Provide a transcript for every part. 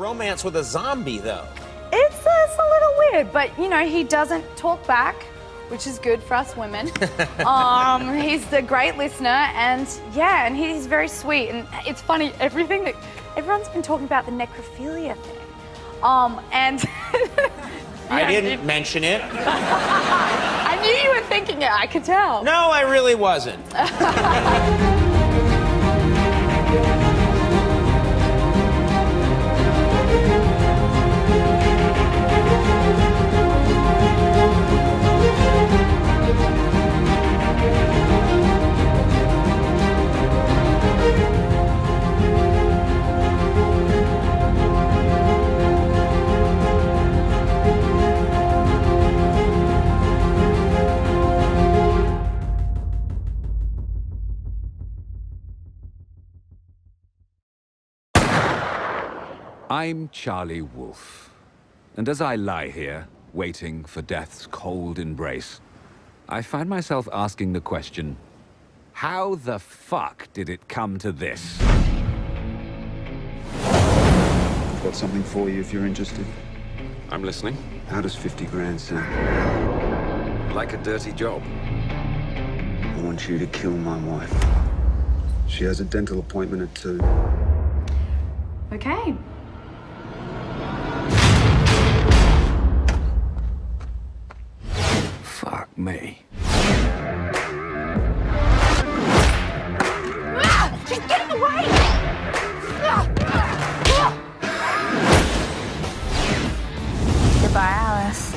romance with a zombie, though. It's, uh, it's a little weird, but you know, he doesn't talk back, which is good for us women. um, he's a great listener, and yeah, and he's very sweet. And it's funny, everything that everyone's been talking about the necrophilia thing. Um, and I didn't mention it. I knew you were thinking it. I could tell. No, I really wasn't. I'm Charlie Wolfe. And as I lie here, waiting for death's cold embrace, I find myself asking the question, how the fuck did it come to this? I've got something for you if you're interested. I'm listening. How does 50 grand sound? Like a dirty job. I want you to kill my wife. She has a dental appointment at 2. Okay. Me. Just get in the way! Goodbye, Alice.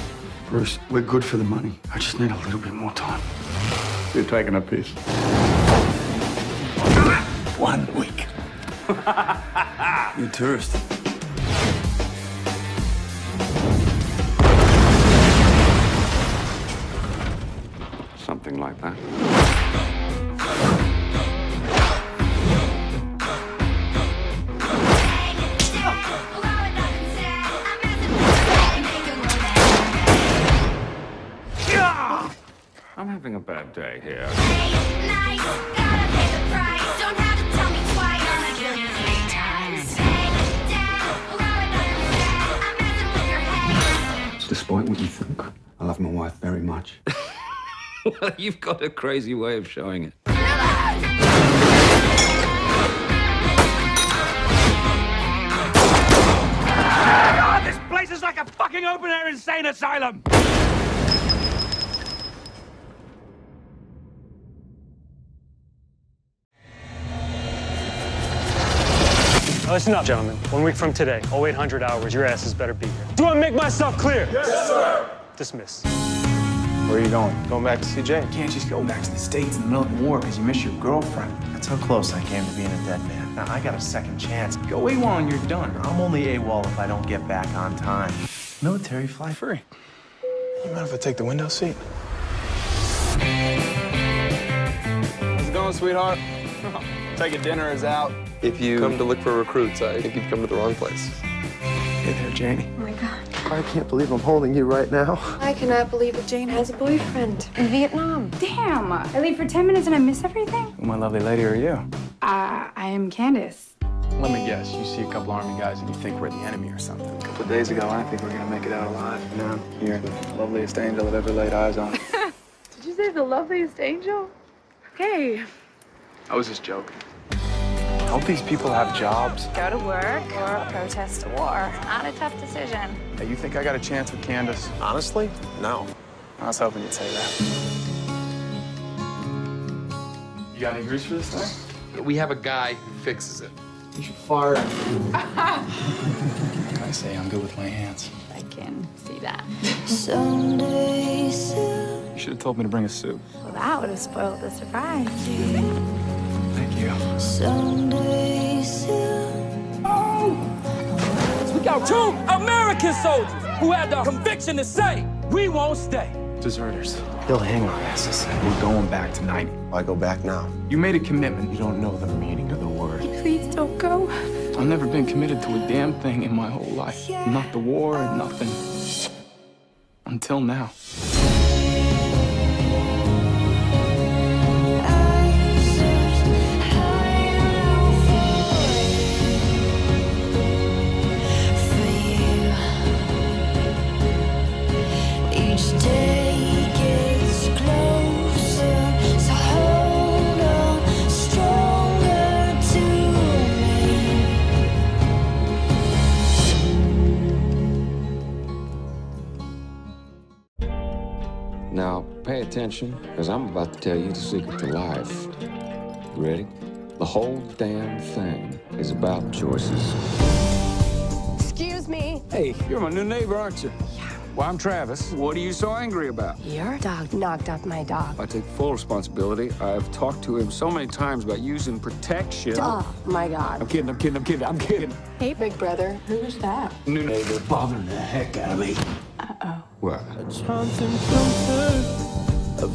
Bruce, we're good for the money. I just need a little bit more time. You're taking a piece. One week. you tourist. Like that. I'm having a bad day here. You've got a crazy way of showing it. God, this place is like a fucking open air insane asylum! Listen up, gentlemen. One week from today, 0800 hours, your asses better be here. Do I make myself clear? Yes, sir. Dismiss. Where are you going? Going back to CJ. You can't just go back to the States in the middle of the war because you miss your girlfriend. That's how close I came to being a dead man. Now, I got a second chance. Go AWOL and you're done. I'm only AWOL if I don't get back on time. Military fly free. You mind if I take the window seat? How's it going, sweetheart? Taking dinner is out. If you come to look for recruits, I think you've come to the wrong place. Hey there, Janie. My god. I can't believe I'm holding you right now. I cannot believe that Jane has a boyfriend in Vietnam. Damn! I leave for 10 minutes and I miss everything? My lovely lady, are you? Uh, I am Candace. Let me guess. You see a couple army guys and you think we're the enemy or something. A couple of days ago, I think we're gonna make it out alive. Now, you're the loveliest angel I've ever laid eyes on. Did you say the loveliest angel? Okay. I was just joking. Don't these people have jobs? Go to work or protest a war. Not a tough decision. Hey, you think I got a chance with Candace? Honestly, no. I was hoping you'd say that. You got any grease for this thing? We have a guy who fixes it. You should fire him. I say I'm good with my hands. I can see that. Someday soon. You should have told me to bring a suit. Well, that would have spoiled the surprise. Thank you. Someday soon. We got two American soldiers who had the conviction to say, we won't stay. Deserters. They'll hang our asses. We're going back tonight. Why go back now? You made a commitment. You don't know the meaning of the word. Please don't go. I've never been committed to a damn thing in my whole life. Not the war, and nothing. Until now. Attention, because I'm about to tell you the secret to life. Ready? The whole damn thing is about choices. Excuse me. Hey, you're my new neighbor, aren't you? Yeah. Well, I'm Travis. What are you so angry about? Your dog knocked up my dog. I take full responsibility. I've talked to him so many times about using protection. Oh, my God. I'm kidding, I'm kidding, I'm kidding, I'm kidding. Hey, big brother. Who's that? New neighbor bothering the heck out of me. Uh-oh. What? Can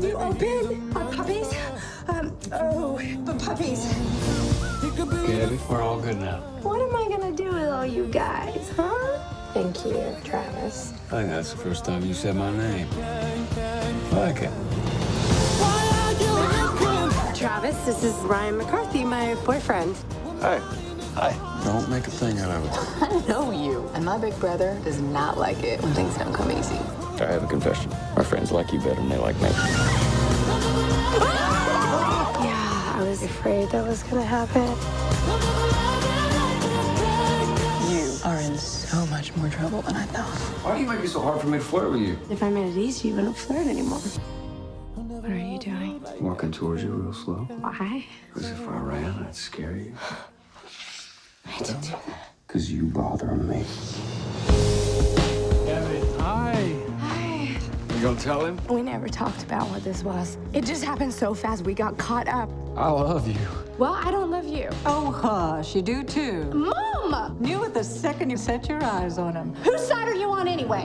you open? Our puppies? Um, oh, the puppies. Gabby, we're all good now. What am I gonna do with all you guys, huh? Thank you, Travis. I think that's the first time you said my name. I like it. Travis, this is Ryan McCarthy, my boyfriend. Hi. Hi. Don't make a thing out of it. I know you. And my big brother does not like it when things don't come easy. I have a confession. My friends like you better than they like me. Yeah, I was afraid that was gonna happen. You are in so much more trouble than I thought. Why do you make it so hard for me to flirt with you? If I made it easy, you wouldn't flirt anymore. What are you doing? Walking towards you real slow. Why? Because if I ran, I'd scare you. I didn't do that. Because you bother me. Gonna tell him? We never talked about what this was. It just happened so fast. We got caught up. I love you. Well, I don't love you. Oh, hush, you do too. Mom! Knew it the second you set your eyes on him. Whose side are you on anyway?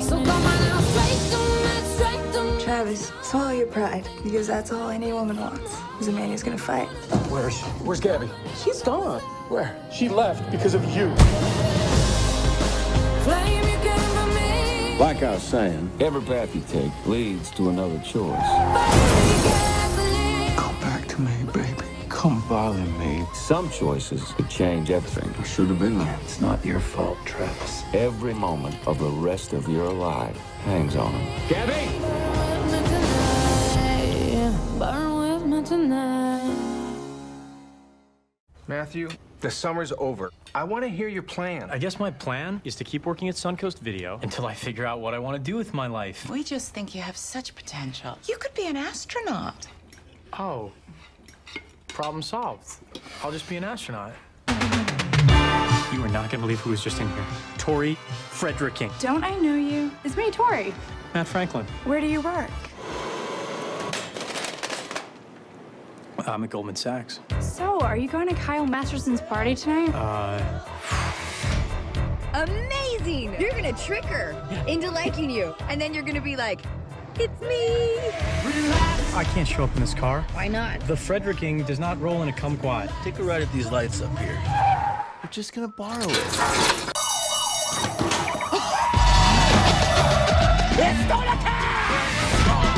Travis, swallow your pride, because that's all any woman wants, is a man who's gonna fight. Where is? Where's Gabby? She's gone. Where? She left because of you. Like I was saying, every path you take leads to another choice. Come back to me, baby. Come bother me. Some choices could change everything. I should have been there. It's not your fault, Travis. Every moment of the rest of your life hangs on them. Gabby! Matthew, the summer's over. I want to hear your plan. I guess my plan is to keep working at Suncoast Video until I figure out what I want to do with my life. We just think you have such potential. You could be an astronaut. Oh. Problem solved. I'll just be an astronaut. You are not gonna believe who was just in here. Tori Frederking. Don't I know you? It's me, Tori. Matt Franklin. Where do you work? I'm at Goldman Sachs. So, are you going to Kyle Masterson's party tonight? Uh, Amazing! You're gonna trick her into liking you, and then you're gonna be like, it's me! I can't show up in this car. Why not? The Frederking does not roll in a kumquat. Take a ride at these lights up here. We're just gonna borrow it.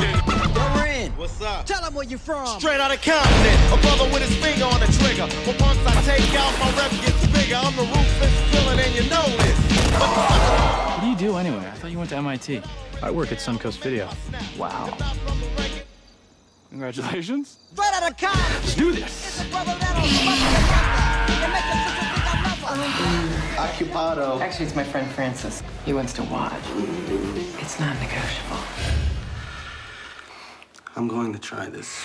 Marin. What's up? Tell him where you from. Straight out of Compton. A brother with his finger on the trigger. But once I take out, my rep gets bigger. I'm the ruthless villain, and you know this. What do you do anyway? I thought you went to MIT. I work at Suncoast Video. Wow. Congratulations. Straight out of Compton. Let's do this. Occupado. Actually, it's my friend Francis. He wants to watch. It's not negotiable. I'm going to try this.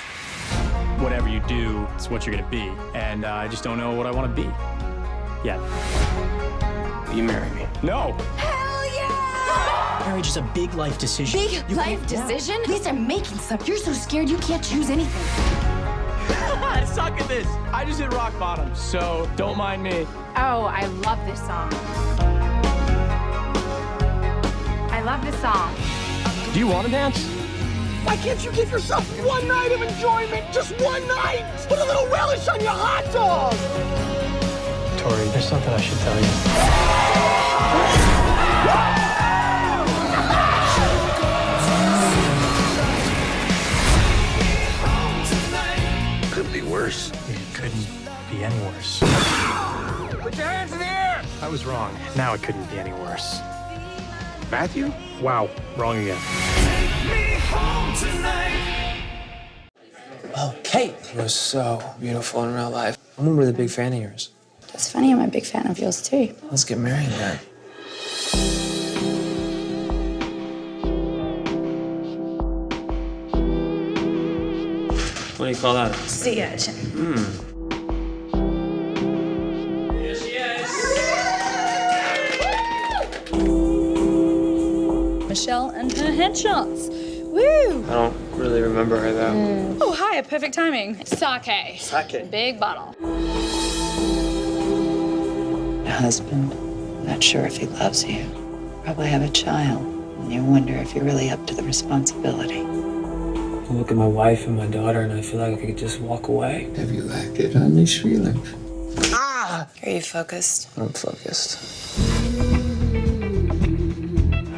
Whatever you do, it's what you're gonna be. And uh, I just don't know what I want to be. Yet. Will you marry me? No. Hell yeah! Marriage is a big life decision. Big You life can't- decision? At least I'm making stuff. You're so scared you can't choose anything. I suck at this. I just hit rock bottom, so don't mind me. Oh, I love this song. I love this song. Do you want to dance? Why can't you give yourself one night of enjoyment? Just one night! Put a little relish on your hot dog! Tori, there's something I should tell you. Couldn't be worse. It couldn't be any worse. Put your hands in the air! I was wrong. Now it couldn't be any worse. Matthew? Wow, wrong again. Oh, Kate was so beautiful in real life. I'm really a big fan of yours. That's funny, I'm a big fan of yours too. Let's get married then. What do you call that? Sea urchin. Mmm. Michelle and her headshots. Woo! I don't really remember her though. Oh, hi, a perfect timing. Sake. Sake. Big bottle. A husband, not sure if he loves you. Probably have a child, and you wonder if you're really up to the responsibility. I look at my wife and my daughter and I feel like I could just walk away. Have you acted on these feelings? Ah! Are you focused? I'm focused.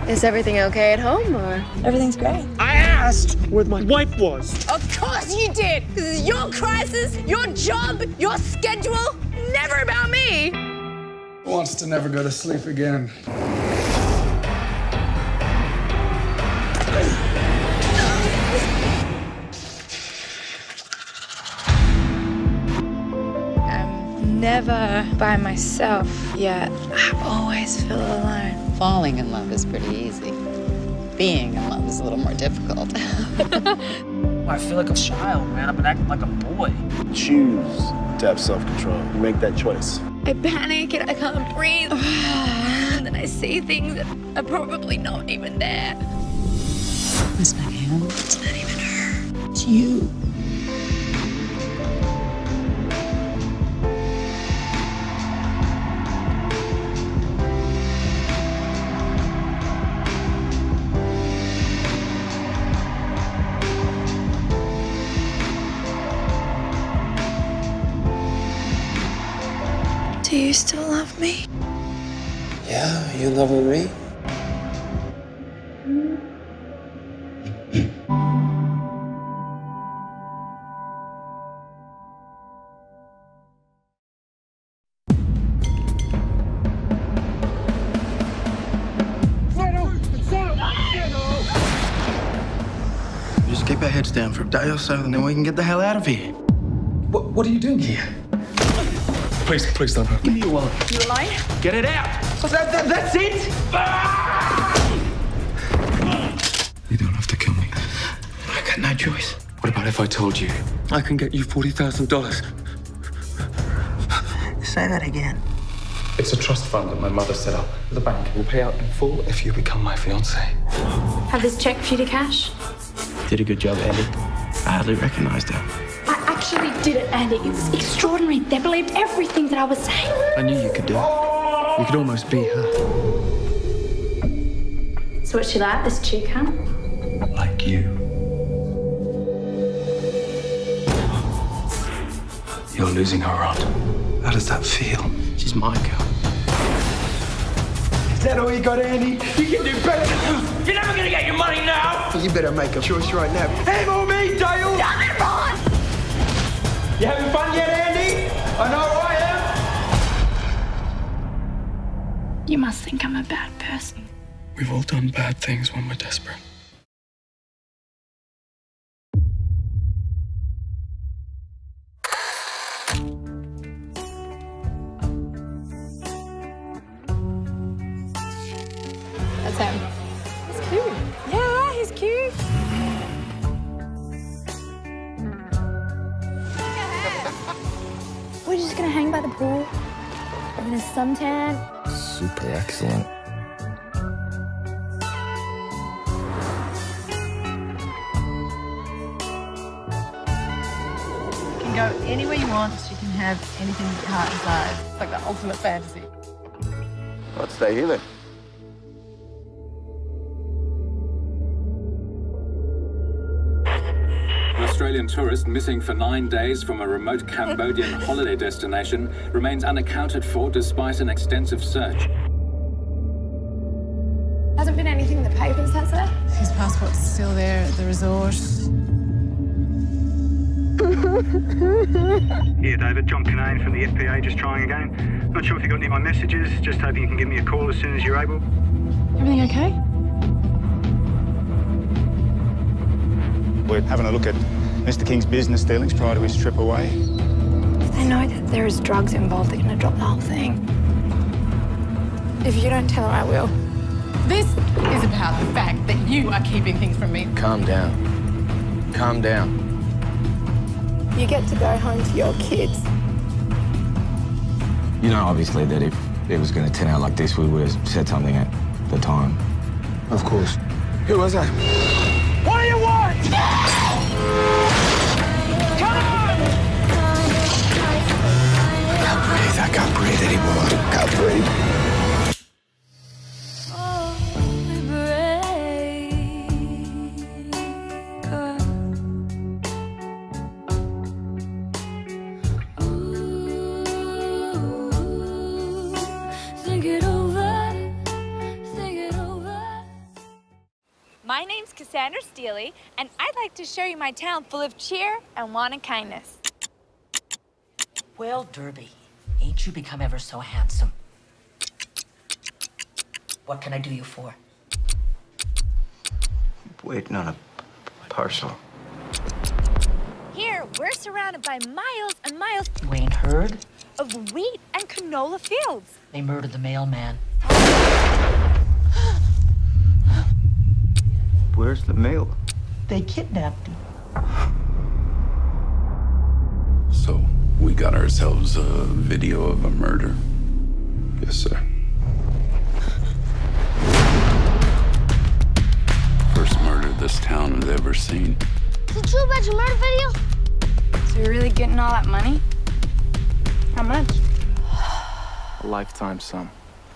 Is everything okay at home or? Everything's great. I asked where my wife was. Of course you did! This is your crisis, your job, your schedule, never about me! Wants to never go to sleep again. I'm never by myself, yet I always feel alone. Falling in love is pretty easy. Being in love is a little more difficult. I feel like a child, man. I've been acting like a boy. Choose to have self control. You make that choice. I panic and I can't breathe. and then I see things that are probably not even there. It's not him. It's not even her. It's you. You still love me? Yeah, you love me? Just keep our heads down for a day or so, and then we can get the hell out of here. What, what are you doing here? Please, please don't hurt me. Give me your wallet. You alive? Get it out. That, that, that's it. Ah! You don't have to kill me. I got no choice. What about if I told you I can get you $40,000? Say that again. It's a trust fund that my mother set up. The bank will pay out in full if you become my fiance. Have this check for you to cash? Did a good job, Eddie. I hardly recognized her. I actually did it, Andy. It was extraordinary. They believed everything that I was saying. I knew you could do it. You could almost be her. So what's she like, this chick, huh? Like you. You're losing her, Rod. How does that feel? She's my girl. Is that all you got, Andy? You can do better than this. You're never gonna get your money now. You better make a choice right now. Him or me, Dale? Damn it, Ron! You having fun yet, Andy? I know I am. You must think I'm a bad person. We've all done bad things when we're desperate. Just gonna hang by the pool. Having a suntan. Super excellent. You can go anywhere you want. You can have anything your heart desires. It's like the ultimate fantasy. Let's stay here then. Australian tourist missing for nine days from a remote Cambodian holiday destination remains unaccounted for despite an extensive search. Hasn't been anything in the papers, has there? His passport's still there at the resort. Here, David. John Kinane from the FPA, just trying again. Not sure if you got any of my messages. Just hoping you can give me a call as soon as you're able. Everything okay? We're having a look at Mr. King's business dealings prior to his trip away. If they know that there is drugs involved, they're gonna drop the whole thing. If you don't tell her, I will. This is about the fact that you are keeping things from me. Calm down. Calm down. You get to go home to your kids. You know, obviously, that if it was going to turn out like this, we would have said something at the time. Of course. Who was that? What do you want? can't My name's Cassandra Steely, and I'd like to show you my town full of cheer and wanted kindness. Well, Derby, ain't you become ever so handsome? What can I do you for? Waiting on a parcel. Here, we're surrounded by miles and miles You ain't heard? of wheat and canola fields. They murdered the mailman. Where's the mail? They kidnapped him. So, we got ourselves a video of a murder. Yes, sir. First murder this town has ever seen. Is it true about your murder video? So you're really getting all that money? How much? A lifetime sum.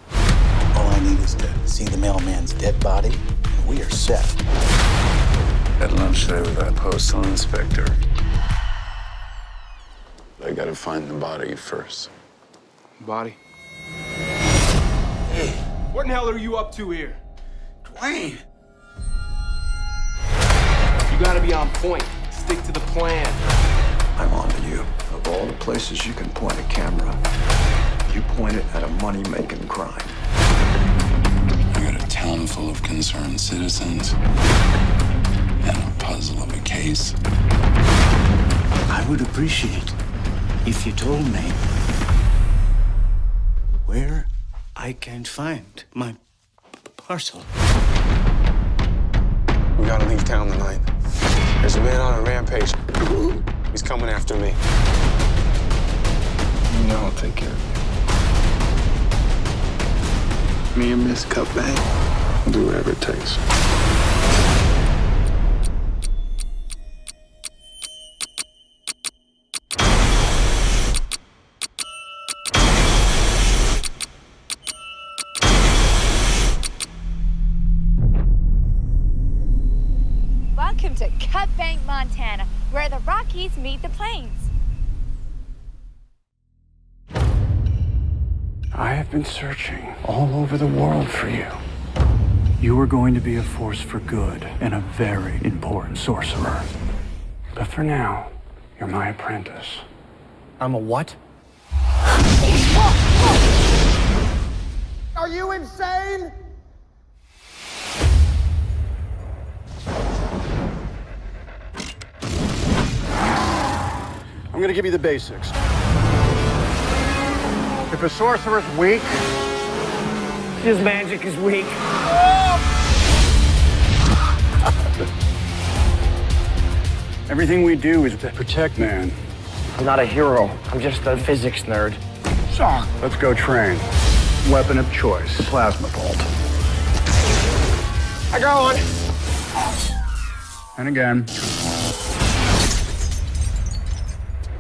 All I need is to see the mailman's dead body, and we are set. At lunch today with that postal inspector. I gotta find the body first. Body? Hey, what in hell are you up to here? Dwayne! You gotta be on point. Stick to the plan. I'm on to you. Of all the places you can point a camera, you point it at a money-making crime. I got a town full of concerned citizens and a puzzle of a case. I would appreciate if you told me where I can't find my parcel. We gotta leave town tonight. There's a man on a rampage. He's coming after me. You know I'll take care of you. Me and Miss Cut Bank will do whatever it takes. Been searching all over the world for you. You are going to be a force for good and a very important sorcerer. But for now, you're my apprentice. I'm a what? Are you insane? I'm gonna give you the basics. If a sorcerer's weak, his magic is weak. Everything we do is to protect man. I'm not a hero. I'm just a physics nerd. So, let's go train. Weapon of choice, plasma bolt. I go one. And again.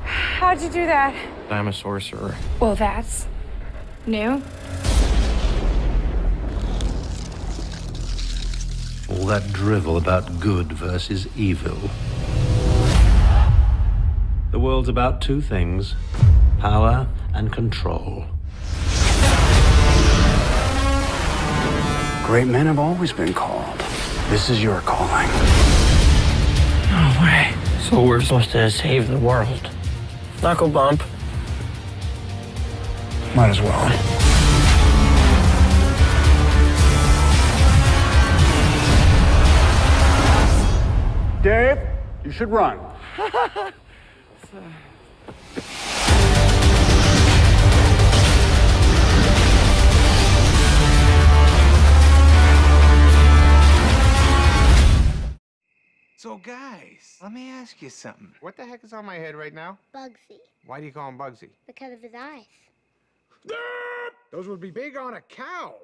How'd you do that? I'm a sorcerer. Well, that's new. All that drivel about good versus evil. The world's about two things power and control. Great men have always been called. This is your calling. No way. So we're supposed to save the world. Knuckle bump. Might as well. Dave, you should run. So, guys, Let me ask you something. What the heck is on my head right now? Bugsy, Why do you call him Bugsy? because of his eyes. Those would be big on a cow.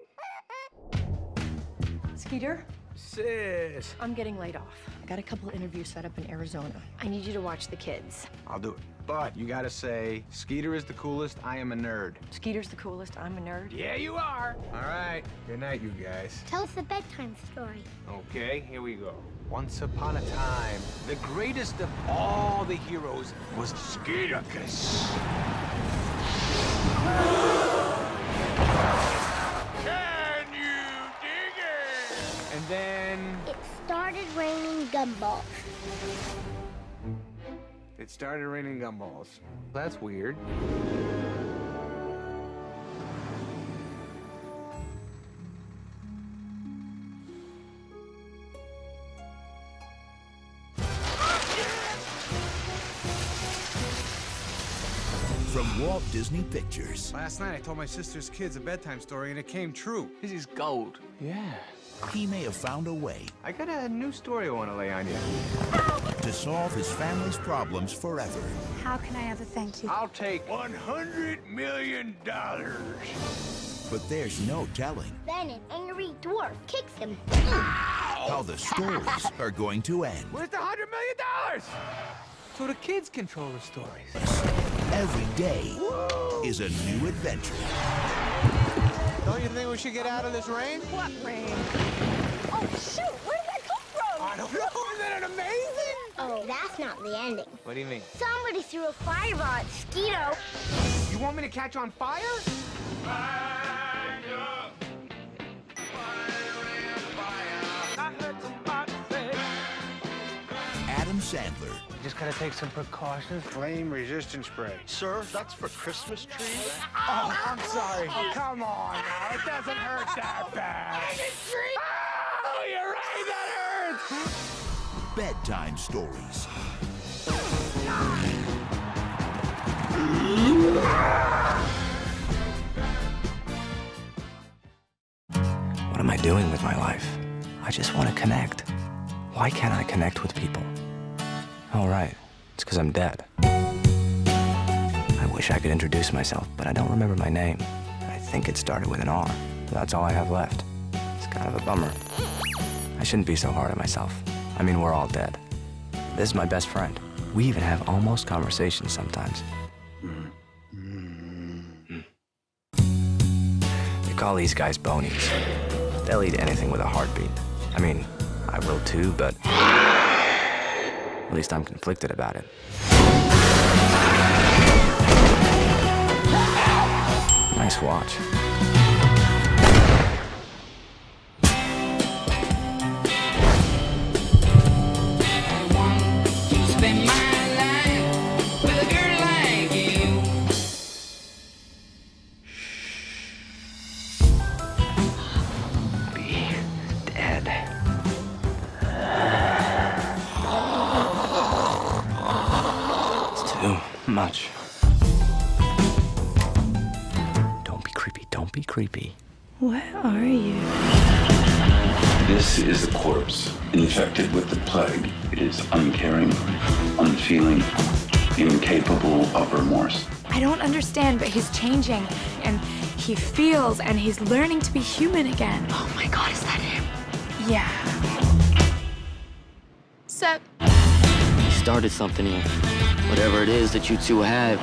Skeeter, Sis. I'm getting laid off. I got a couple interviews set up in Arizona. I need you to watch the kids. I'll do it. But you gotta say, Skeeter is the coolest. I am a nerd. Skeeter's the coolest. I'm a nerd. Yeah, you are. All right. Good night, you guys. Tell us a bedtime story. Okay, here we go. Once upon a time, the greatest of all the heroes was Skeeticus. Can you dig it? And then It started raining gumballs. it started raining gumballs. That's weird. Disney Pictures. Last night I told my sister's kids a bedtime story and it came true. This is gold. Yeah. He may have found a way I got a new story I want to lay on you. to solve his family's problems forever. How can I ever thank you? I'll take $100 million. But there's no telling Then an angry dwarf kicks him. how the stories are going to end. Where's the $100 million? So the kids control the stories. Every day is a new adventure. Don't you think we should get out of this rain? What rain? Oh, shoot! Where did that come from? I don't know. Isn't it amazing? Oh, that's not the ending. What do you mean? Somebody threw a fireball at Skeeto. You want me to catch on fire? Adam Sandler, Just gotta take some precautions. Flame resistant spray. Sir, that's for Christmas trees. Oh, I'm sorry. come on now. It doesn't hurt that bad. Oh, you're right. That hurts. bedtime stories. What am I doing with my life? I just want to connect. Why can't I connect with people? Oh, right. It's because I'm dead. I wish I could introduce myself, but I don't remember my name. I think it started with an R. That's all I have left. It's kind of a bummer. I shouldn't be so hard on myself. I mean, we're all dead. This is my best friend. We even have almost conversations sometimes. Mm. They call these guys bonies. They'll eat anything with a heartbeat. I mean, I will too, but at least I'm conflicted about it. Nice watch. This is a corpse infected with the plague. It is uncaring, unfeeling, incapable of remorse. I don't understand, but he's changing and he feels and he's learning to be human again. Oh my god, is that him? Yeah. Sep. You started something here. Whatever it is that you two have,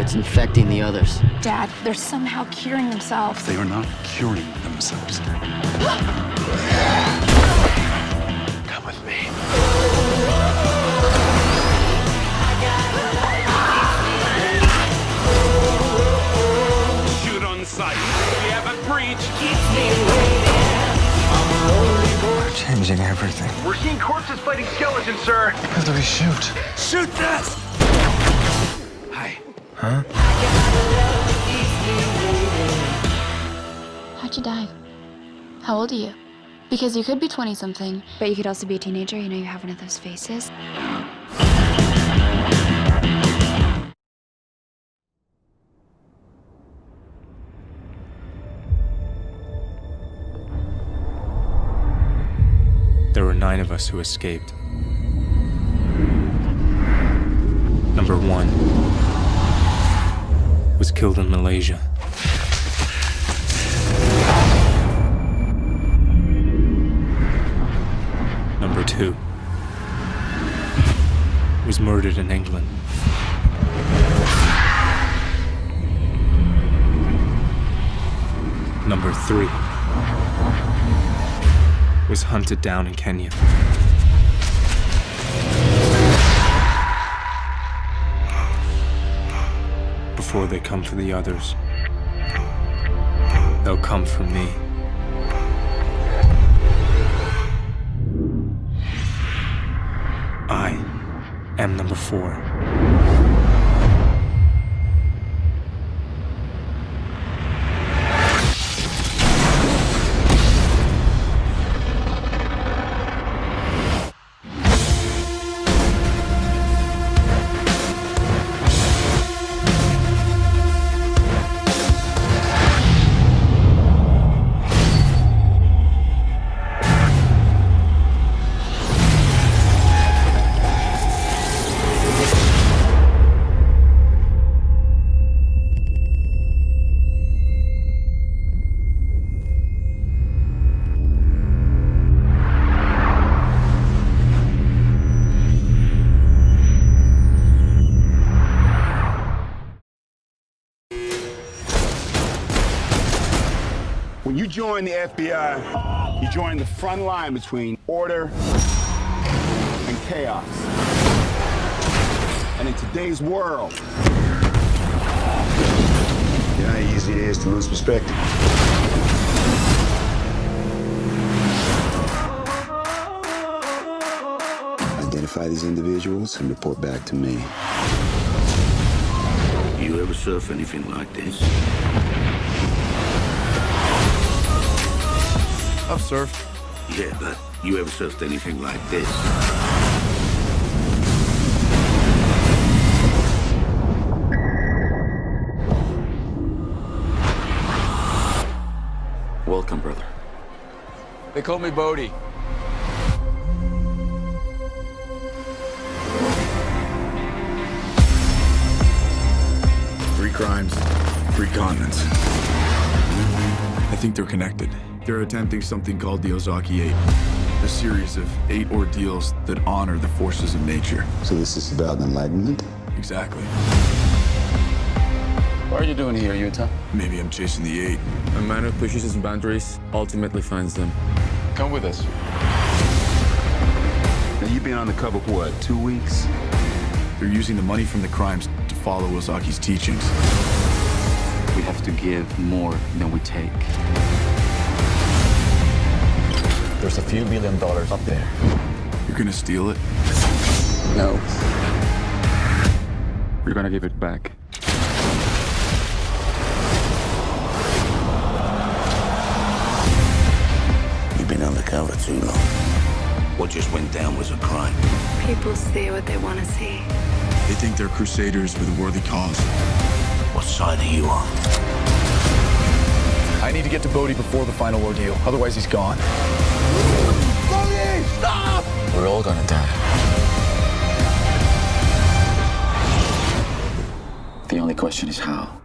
it's infecting the others. Dad, they're somehow curing themselves. They are not curing themselves. Come with me. Shoot on sight. We have a breach. We're changing everything. We're seeing corpses fighting skeletons, sir. Who do we shoot? Shoot this! Hi. Huh? How'd you die? How old are you? Because you could be 20 something, but you could also be a teenager. You know, you have one of those faces. There were nine of us who escaped. Number one was killed in Malaysia. Number two was murdered in England. Number three was hunted down in Kenya. Before they come for the others, they'll come for me. I am number four. Join the FBI, you join the front line between order and chaos. And in today's world, you know how easy it is to lose perspective. Identify these individuals and report back to me. You ever surf anything like this? I've surfed. Yeah, but you ever surfed anything like this? Welcome, brother. They call me Bodhi. Three crimes, three continents. I think they're connected. They're attempting something called the Ozaki Eight, a series of eight ordeals that honor the forces of nature. So this is about enlightenment? Exactly. What are you doing here, Utah? Maybe I'm chasing the eight. A man who pushes his boundaries ultimately finds them. Come with us. Now, you've been on the cover for what, two weeks? They're using the money from the crimes to follow Ozaki's teachings. We have to give more than we take. There's a few billion dollars up there. You're gonna steal it? No. We're gonna give it back. You've been undercover too long. What just went down was a crime. People see what they want to see. They think they're crusaders with a worthy cause. What side are you on? I need to get to Bodhi before the final ordeal. Otherwise, he's gone. Bodhi, stop! We're all gonna die. The only question is how.